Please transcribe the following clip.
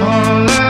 all I